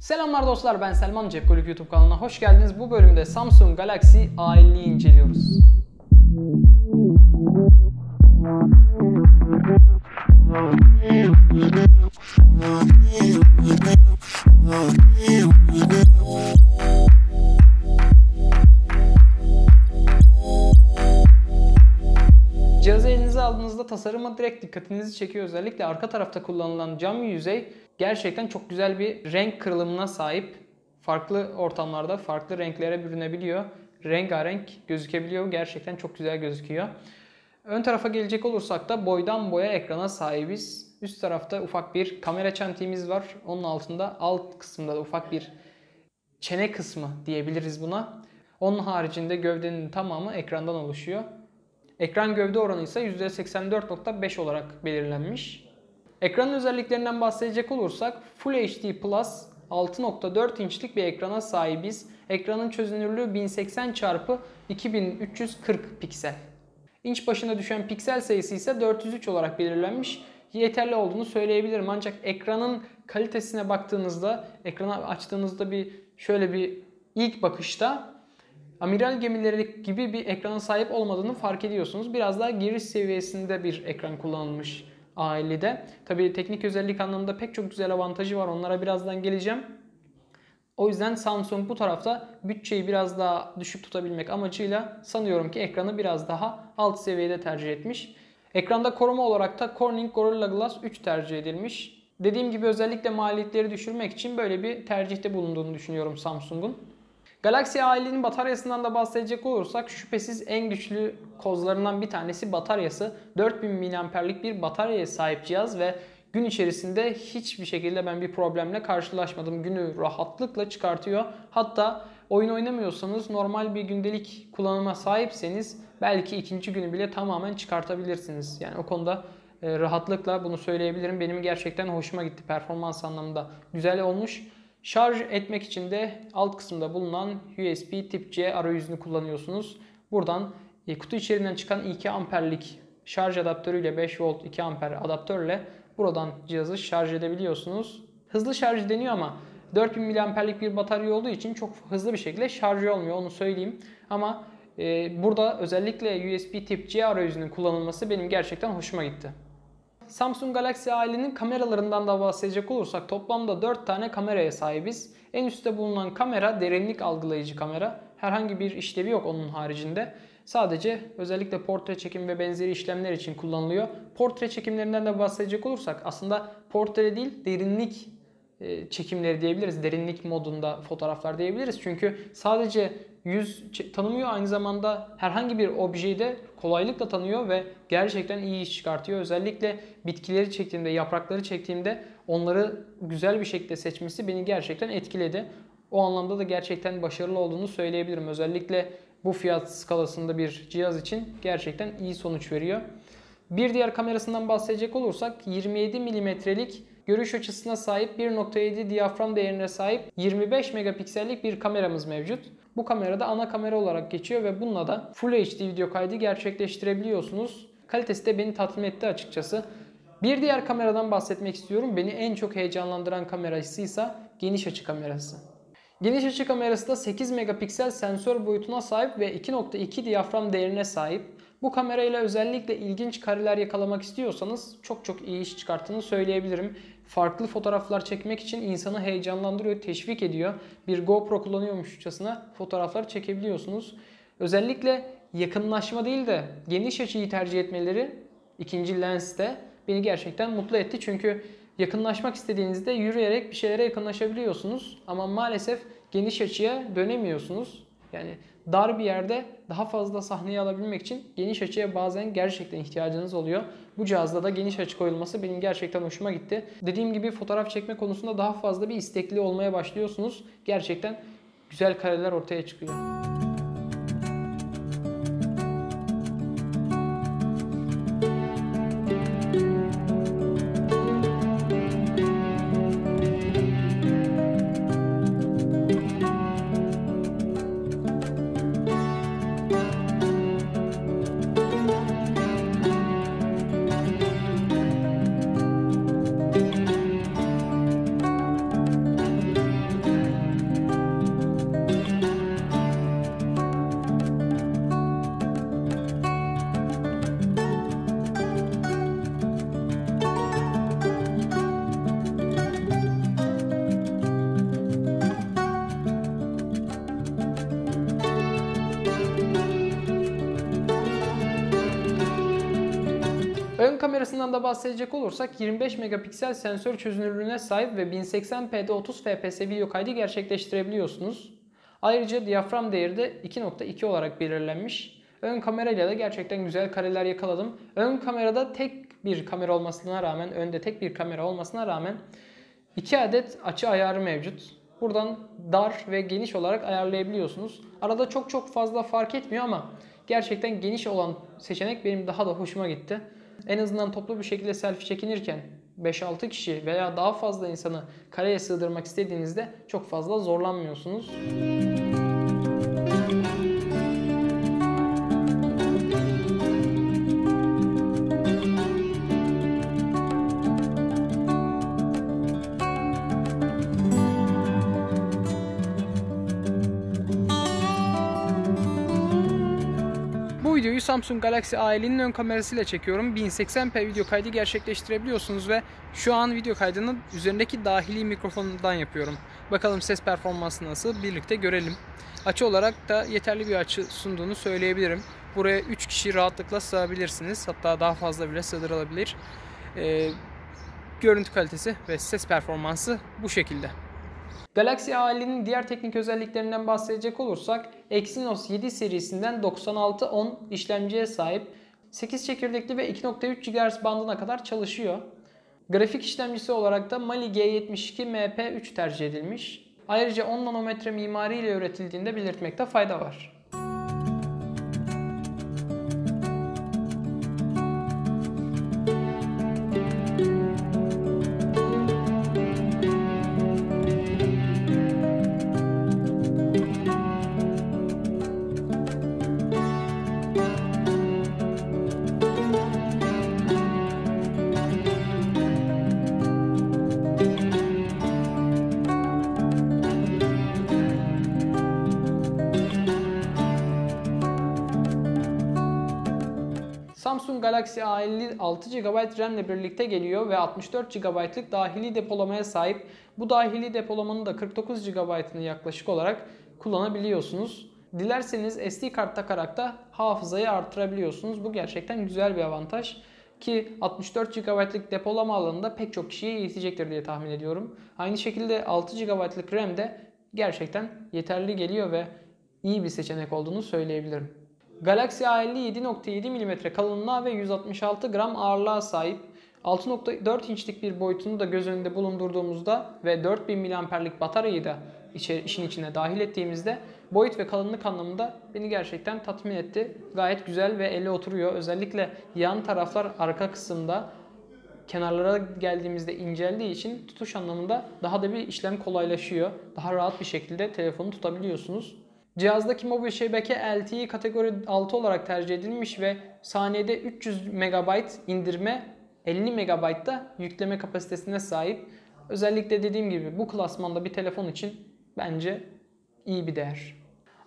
Selamlar dostlar ben Selman Cepkolik YouTube kanalına hoş geldiniz. Bu bölümde Samsung Galaxy A50'yi inceliyoruz. Cihazı elinize aldığınızda tasarımı direkt dikkatinizi çekiyor. Özellikle arka tarafta kullanılan cam yüzey gerçekten çok güzel bir renk kırılımına sahip. Farklı ortamlarda farklı renklere bürünebiliyor. Rengarenk gözükebiliyor. Gerçekten çok güzel gözüküyor. Ön tarafa gelecek olursak da boydan boya ekrana sahibiz. Üst tarafta ufak bir kamera çentiğimiz var. Onun altında alt kısımda da ufak bir çene kısmı diyebiliriz buna. Onun haricinde gövdenin tamamı ekrandan oluşuyor. Ekran gövde oranı ise %84.5 olarak belirlenmiş. Ekranın özelliklerinden bahsedecek olursak Full HD Plus 6.4 inçlik bir ekrana sahibiz. Ekranın çözünürlüğü 1080 x 2340 piksel. İnç başına düşen piksel sayısı ise 403 olarak belirlenmiş. Yeterli olduğunu söyleyebilirim ancak ekranın kalitesine baktığınızda, ekranı açtığınızda bir şöyle bir ilk bakışta amiral gemileri gibi bir ekrana sahip olmadığını fark ediyorsunuz. Biraz daha giriş seviyesinde bir ekran kullanılmış A50'de. Tabii teknik özellik anlamında pek çok güzel avantajı var. Onlara birazdan geleceğim. O yüzden Samsung bu tarafta bütçeyi biraz daha düşük tutabilmek amacıyla sanıyorum ki ekranı biraz daha alt seviyede tercih etmiş. Ekranda koruma olarak da Corning Gorilla Glass 3 tercih edilmiş. Dediğim gibi özellikle maliyetleri düşürmek için böyle bir tercihte bulunduğunu düşünüyorum Samsung'un. Galaxy A50'nin bataryasından da bahsedecek olursak şüphesiz en güçlü kozlarından bir tanesi bataryası. 4000 mAh'lik bir bataryaya sahip cihaz ve gün içerisinde hiçbir şekilde ben bir problemle karşılaşmadım. Günü rahatlıkla çıkartıyor. Hatta oyun oynamıyorsanız normal bir gündelik kullanıma sahipseniz belki ikinci günü bile tamamen çıkartabilirsiniz. Yani o konuda e, rahatlıkla bunu söyleyebilirim. Benim gerçekten hoşuma gitti performans anlamında. Güzel olmuş. Şarj etmek için de alt kısımda bulunan USB tip C arayüzünü kullanıyorsunuz. Buradan e, kutu içerisinden çıkan 2 amperlik şarj adaptörüyle 5 volt 2 amper adaptörle buradan cihazı şarj edebiliyorsunuz. Hızlı şarj deniyor ama 4000 mAh'lik bir batarya olduğu için çok hızlı bir şekilde şarj olmuyor onu söyleyeyim. Ama e, burada özellikle USB tip C arayüzünün kullanılması benim gerçekten hoşuma gitti. Samsung Galaxy A50'nin kameralarından da bahsedecek olursak toplamda 4 tane kameraya sahibiz. En üstte bulunan kamera derinlik algılayıcı kamera. Herhangi bir işlevi yok onun haricinde. Sadece özellikle portre çekim ve benzeri işlemler için kullanılıyor. Portre çekimlerinden de bahsedecek olursak aslında portre değil derinlik e, çekimleri diyebiliriz. Derinlik modunda fotoğraflar diyebiliriz. Çünkü sadece yüz tanımıyor aynı zamanda herhangi bir objeyi de kolaylıkla tanıyor ve gerçekten iyi iş çıkartıyor. Özellikle bitkileri çektiğimde, yaprakları çektiğimde onları güzel bir şekilde seçmesi beni gerçekten etkiledi. O anlamda da gerçekten başarılı olduğunu söyleyebilirim. Özellikle bu fiyat skalasında bir cihaz için gerçekten iyi sonuç veriyor. Bir diğer kamerasından bahsedecek olursak 27 milimetrelik görüş açısına sahip 1.7 diyafram değerine sahip 25 megapiksellik bir kameramız mevcut. Bu kamerada ana kamera olarak geçiyor ve bununla da Full HD video kaydı gerçekleştirebiliyorsunuz. Kalitesi de beni tatmin etti açıkçası. Bir diğer kameradan bahsetmek istiyorum. Beni en çok heyecanlandıran kamerası ise geniş açı kamerası. Geniş açı kamerası da 8 megapiksel sensör boyutuna sahip ve 2.2 diyafram değerine sahip. Bu kamerayla özellikle ilginç kareler yakalamak istiyorsanız çok çok iyi iş çıkarttığını söyleyebilirim. Farklı fotoğraflar çekmek için insanı heyecanlandırıyor, teşvik ediyor. Bir GoPro kullanıyormuşçasına fotoğraflar çekebiliyorsunuz. Özellikle yakınlaşma değil de geniş açıyı tercih etmeleri ikinci lenste beni gerçekten mutlu etti. Çünkü yakınlaşmak istediğinizde yürüyerek bir şeylere yakınlaşabiliyorsunuz. Ama maalesef geniş açıya dönemiyorsunuz. Yani dar bir yerde daha fazla sahneyi alabilmek için geniş açıya bazen gerçekten ihtiyacınız oluyor. Bu cihazda da geniş açı koyulması benim gerçekten hoşuma gitti. Dediğim gibi fotoğraf çekme konusunda daha fazla bir istekli olmaya başlıyorsunuz. Gerçekten güzel kareler ortaya çıkıyor. Kamerasından da bahsedecek olursak 25 megapiksel sensör çözünürlüğüne sahip ve 1080p'de 30 fps video kaydı gerçekleştirebiliyorsunuz. Ayrıca diyafram değeri de 2.2 olarak belirlenmiş. Ön kamerayla da gerçekten güzel kareler yakaladım. Ön kamerada tek bir kamera olmasına rağmen, önde tek bir kamera olmasına rağmen 2 adet açı ayarı mevcut. Buradan dar ve geniş olarak ayarlayabiliyorsunuz. Arada çok çok fazla fark etmiyor ama gerçekten geniş olan seçenek benim daha da hoşuma gitti. En azından toplu bir şekilde selfie çekinirken 5-6 kişi veya daha fazla insanı kareye sığdırmak istediğinizde çok fazla zorlanmıyorsunuz. Videoyu Samsung Galaxy A50'nin ön kamerasıyla çekiyorum. 1080p video kaydı gerçekleştirebiliyorsunuz ve şu an video kaydını üzerindeki dahili mikrofonundan yapıyorum. Bakalım ses performansı nasıl birlikte görelim. Açı olarak da yeterli bir açı sunduğunu söyleyebilirim. Buraya 3 kişi rahatlıkla sığabilirsiniz. Hatta daha fazla bile sığdırılabilir. Ee, görüntü kalitesi ve ses performansı bu şekilde. Galaxy A50'nin diğer teknik özelliklerinden bahsedecek olursak Exynos 7 serisinden 9610 işlemciye sahip 8 çekirdekli ve 2.3 GHz bandına kadar çalışıyor. Grafik işlemcisi olarak da Mali G72 MP3 tercih edilmiş. Ayrıca 10 nanometre mimari ile üretildiğinde belirtmekte fayda var. Galaxy A50 6 GB RAM ile birlikte geliyor ve 64 GB'lık dahili depolamaya sahip. Bu dahili depolamanın da 49 GB'ını yaklaşık olarak kullanabiliyorsunuz. Dilerseniz SD kart takarak da hafızayı artırabiliyorsunuz. Bu gerçekten güzel bir avantaj ki 64 GB'lık depolama alanında pek çok kişiye yetecektir diye tahmin ediyorum. Aynı şekilde 6 GB'lık RAM de gerçekten yeterli geliyor ve iyi bir seçenek olduğunu söyleyebilirim. Galaxy A50 7.7 mm kalınlığa ve 166 gram ağırlığa sahip. 6.4 inçlik bir boyutunu da göz önünde bulundurduğumuzda ve 4000 mAh'lik bataryayı da işin içine dahil ettiğimizde boyut ve kalınlık anlamında beni gerçekten tatmin etti. Gayet güzel ve ele oturuyor. Özellikle yan taraflar arka kısımda kenarlara geldiğimizde inceldiği için tutuş anlamında daha da bir işlem kolaylaşıyor. Daha rahat bir şekilde telefonu tutabiliyorsunuz. Cihazdaki mobil şebeke LTE kategori 6 olarak tercih edilmiş ve saniyede 300 MB indirme 50 MB da yükleme kapasitesine sahip. Özellikle dediğim gibi bu klasmanda bir telefon için bence iyi bir değer.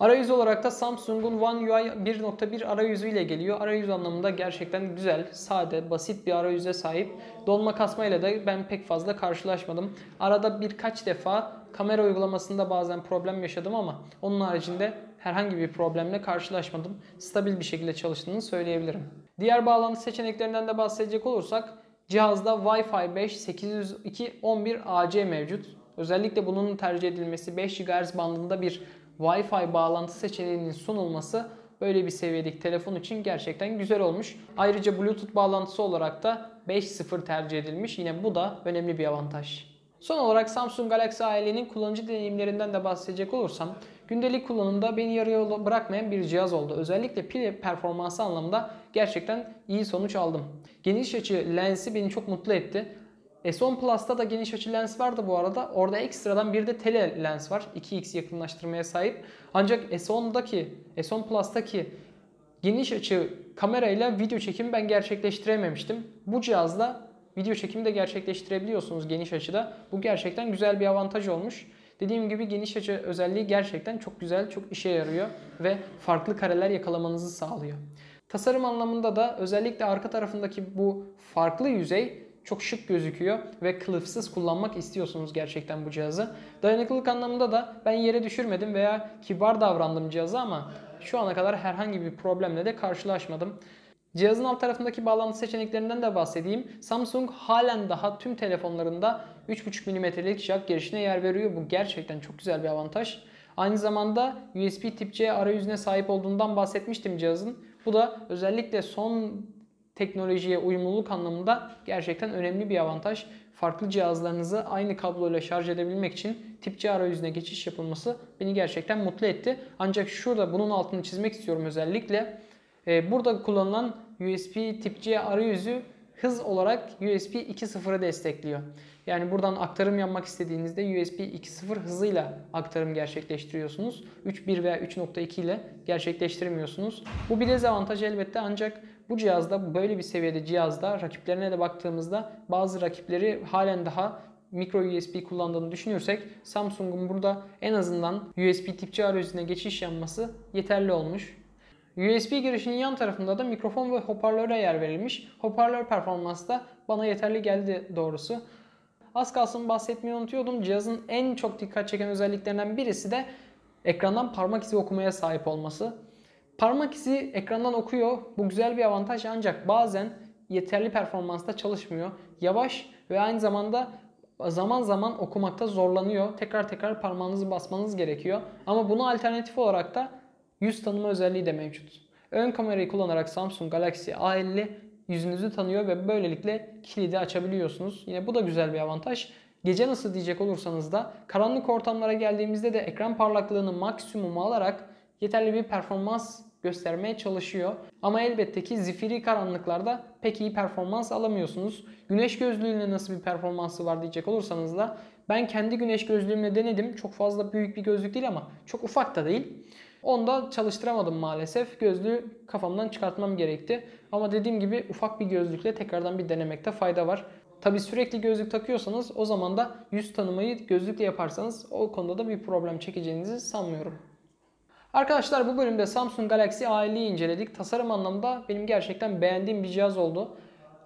Arayüz olarak da Samsung'un One UI 1.1 arayüzü ile geliyor. Arayüz anlamında gerçekten güzel, sade, basit bir arayüze sahip. Dolma kasmayla da ben pek fazla karşılaşmadım. Arada birkaç defa kamera uygulamasında bazen problem yaşadım ama onun haricinde herhangi bir problemle karşılaşmadım. Stabil bir şekilde çalıştığını söyleyebilirim. Diğer bağlantı seçeneklerinden de bahsedecek olursak cihazda Wi-Fi 5 802 11 AC mevcut. Özellikle bunun tercih edilmesi 5 GHz bandında bir Wi-Fi bağlantı seçeneğinin sunulması böyle bir seviyedeki telefon için gerçekten güzel olmuş. Ayrıca Bluetooth bağlantısı olarak da 5.0 tercih edilmiş. Yine bu da önemli bir avantaj. Son olarak Samsung Galaxy A50'nin kullanıcı deneyimlerinden de bahsedecek olursam gündelik kullanımda beni yarı yolda bırakmayan bir cihaz oldu. Özellikle pil performansı anlamında gerçekten iyi sonuç aldım. Geniş açı lensi beni çok mutlu etti. S10 Plus'ta da geniş açı lens vardı bu arada. Orada ekstradan bir de tele lens var. 2x yakınlaştırmaya sahip. Ancak S10'daki, S10 Plus'taki geniş açı kamerayla video çekimi ben gerçekleştirememiştim. Bu cihazla video çekimi de gerçekleştirebiliyorsunuz geniş açıda. Bu gerçekten güzel bir avantaj olmuş. Dediğim gibi geniş açı özelliği gerçekten çok güzel, çok işe yarıyor ve farklı kareler yakalamanızı sağlıyor. Tasarım anlamında da özellikle arka tarafındaki bu farklı yüzey çok şık gözüküyor ve kılıfsız kullanmak istiyorsunuz gerçekten bu cihazı. Dayanıklılık anlamında da ben yere düşürmedim veya kibar davrandım cihazı ama şu ana kadar herhangi bir problemle de karşılaşmadım. Cihazın alt tarafındaki bağlantı seçeneklerinden de bahsedeyim. Samsung halen daha tüm telefonlarında 3.5 mm'lik jack girişine yer veriyor. Bu gerçekten çok güzel bir avantaj. Aynı zamanda USB tip C arayüzüne sahip olduğundan bahsetmiştim cihazın. Bu da özellikle son teknolojiye uyumluluk anlamında gerçekten önemli bir avantaj. Farklı cihazlarınızı aynı kabloyla şarj edebilmek için tip C arayüzüne geçiş yapılması beni gerçekten mutlu etti. Ancak şurada bunun altını çizmek istiyorum özellikle. Ee, burada kullanılan USB tip C arayüzü hız olarak USB 2.0'ı destekliyor. Yani buradan aktarım yapmak istediğinizde USB 2.0 hızıyla aktarım gerçekleştiriyorsunuz. 3.1 veya 3.2 ile gerçekleştiremiyorsunuz. Bu bir dezavantaj elbette ancak bu cihazda böyle bir seviyede cihazda rakiplerine de baktığımızda bazı rakipleri halen daha micro USB kullandığını düşünürsek Samsung'un burada en azından USB tip C arayüzüne geçiş yapması yeterli olmuş. USB girişinin yan tarafında da mikrofon ve hoparlöre yer verilmiş. Hoparlör performansı da bana yeterli geldi doğrusu. Az kalsın bahsetmeyi unutuyordum. Cihazın en çok dikkat çeken özelliklerinden birisi de ekrandan parmak izi okumaya sahip olması. Parmak izi ekrandan okuyor. Bu güzel bir avantaj ancak bazen yeterli performansta çalışmıyor. Yavaş ve aynı zamanda zaman zaman okumakta zorlanıyor. Tekrar tekrar parmağınızı basmanız gerekiyor. Ama buna alternatif olarak da yüz tanıma özelliği de mevcut. Ön kamerayı kullanarak Samsung Galaxy A50 yüzünüzü tanıyor ve böylelikle kilidi açabiliyorsunuz. Yine bu da güzel bir avantaj. Gece nasıl diyecek olursanız da karanlık ortamlara geldiğimizde de ekran parlaklığını maksimuma alarak yeterli bir performans göstermeye çalışıyor. Ama elbette ki zifiri karanlıklarda pek iyi performans alamıyorsunuz. Güneş gözlüğüyle nasıl bir performansı var diyecek olursanız da ben kendi güneş gözlüğümle denedim. Çok fazla büyük bir gözlük değil ama çok ufak da değil. Onda çalıştıramadım maalesef. Gözlüğü kafamdan çıkartmam gerekti. Ama dediğim gibi ufak bir gözlükle tekrardan bir denemekte fayda var. Tabi sürekli gözlük takıyorsanız o zaman da yüz tanımayı gözlükle yaparsanız o konuda da bir problem çekeceğinizi sanmıyorum. Arkadaşlar bu bölümde Samsung Galaxy A50'yi inceledik. Tasarım anlamda benim gerçekten beğendiğim bir cihaz oldu.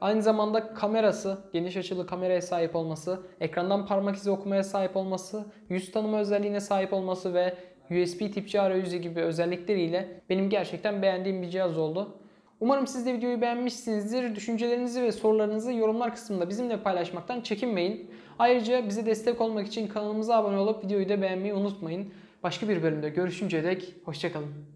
Aynı zamanda kamerası, geniş açılı kameraya sahip olması, ekrandan parmak izi okumaya sahip olması, yüz tanıma özelliğine sahip olması ve USB tip C arayüzü gibi özellikleriyle benim gerçekten beğendiğim bir cihaz oldu. Umarım siz de videoyu beğenmişsinizdir. Düşüncelerinizi ve sorularınızı yorumlar kısmında bizimle paylaşmaktan çekinmeyin. Ayrıca bize destek olmak için kanalımıza abone olup videoyu da beğenmeyi unutmayın. Başka bir bölümde görüşünceye dek hoşçakalın.